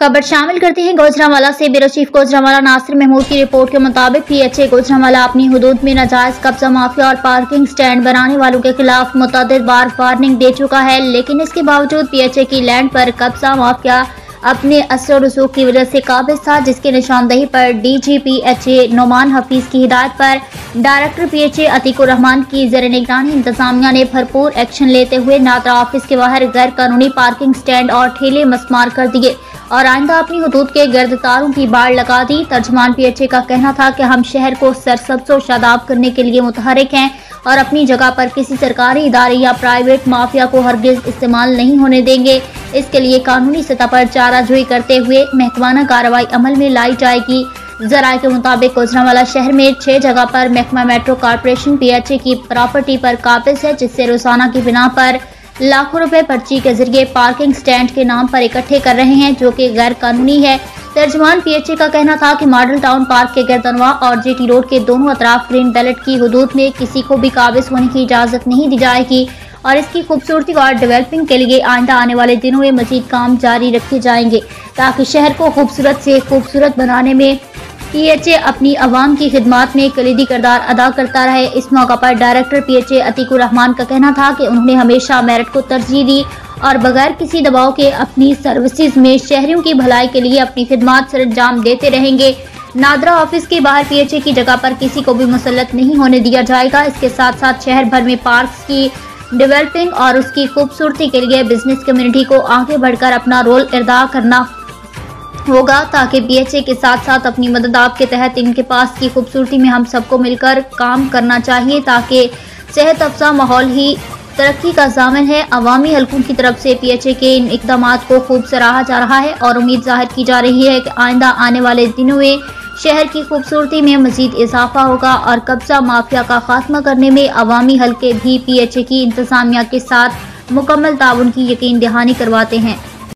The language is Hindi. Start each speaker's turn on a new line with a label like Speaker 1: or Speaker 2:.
Speaker 1: खबर शामिल करते हैं गोजरावाला से। ब्यूरो चीफ गोजरावाला नासिर महमूद की रिपोर्ट के मुताबिक पीएचए गोजरावाला अपनी हदूद में नाजायज कब्जा, माफिया और पार्किंग स्टैंड बनाने वालों के खिलाफ मुतद बार वार्निंग दे चुका है, लेकिन इसके बावजूद पीएचए की लैंड पर कब्जा, माफिया अपने असर रसूख की वजह से काबिज था, जिसके निशानदही पर D G P H A Noman Hafeez की हिदायत पर director P H Atiqur Rahman की जर निगरानी, इंतजामिया ने भरपूर एक्शन लेते हुए नादरा ऑफ़िस के बाहर गैर कानूनी पार्किंग स्टैंड और ठेले मस्मार कर दिए और आइंदा अपनी हदूद के गर्द तारों की बाढ़ लगा दी। तर्जमान पी एच ए का कहना था कि हम शहर को सरसब्ज शादाब करने के लिए मुतहरक हैं और अपनी जगह पर किसी सरकारी इदारे या प्राइवेट माफिया को हरगिज इस्तेमाल नहीं होने देंगे। इसके लिए कानूनी सतह पर चाराजोई करते हुए महकमाना कार्रवाई अमल में लाई जाएगी। जराये के मुताबिक, गुजरावाला शहर में छह जगह पर महकमा मेट्रो कारपोरेशन पीएचए की प्रॉपर्टी पर काबिज है, जिससे रोज़ाना की बिना पर लाखों रुपए पर्ची के ज़रिए पार्किंग स्टैंड के नाम पर इकट्ठे कर रहे हैं, जो कि गैर कानूनी है। तर्जमान पीएचए का कहना था कि मॉडल टाउन पार्क के गर्दनवा और जीटी रोड के दोनों अतराफ ग्रीन बेल्ट की हदूद में किसी को भी काबिज होने की इजाज़त नहीं दी जाएगी। और इसकी खूबसूरती और डेवलपिंग के लिए आइंदा आने वाले दिनों में मजीद काम जारी रखे जाएँगे, ताकि शहर को खूबसूरत से खूबसूरत बनाने में पीएचए अपनी आवाम की खिदमत में कलीदी किरदार अदा करता रहे। इस मौका पर डायरेक्टर पीएचए अतीकुर रहमान का कहना था कि उन्होंने हमेशा मेरिट को तरजीह दी और बगैर किसी दबाव के अपनी सर्विसेज़ में शहरियों की भलाई के लिए अपनी खिदमत सर अंजाम देते रहेंगे। नादरा ऑफ़िस के बाहर पीएचए की जगह पर किसी को भी मुसलत नहीं होने दिया जाएगा। इसके साथ साथ शहर भर में पार्क की डेवलपिंग और उसकी खूबसूरती के लिए बिज़नेस कम्युनिटी को आगे बढ़कर अपना रोल अदा करना होगा, ताकि बीएचए के साथ साथ अपनी मदद आपके तहत इनके पास की खूबसूरती में हम सबको मिलकर काम करना चाहिए, ताकि सेहत अफजा माहौल ही तरक्की का जामिन है। अवामी हलकों की तरफ़ से पीएचए के इन इकदाम को खूब सराहा जा रहा है और उम्मीद ज़ाहिर की जा रही है कि आइंदा आने वाले दिनों में शहर की खूबसूरती में मजीद इजाफा होगा और कब्जा माफिया का खात्मा करने में अवामी हल्के भी पी एच ए की इंतजामिया के साथ मुकम्मल ताउन की यकीन दहानी करवाते हैं।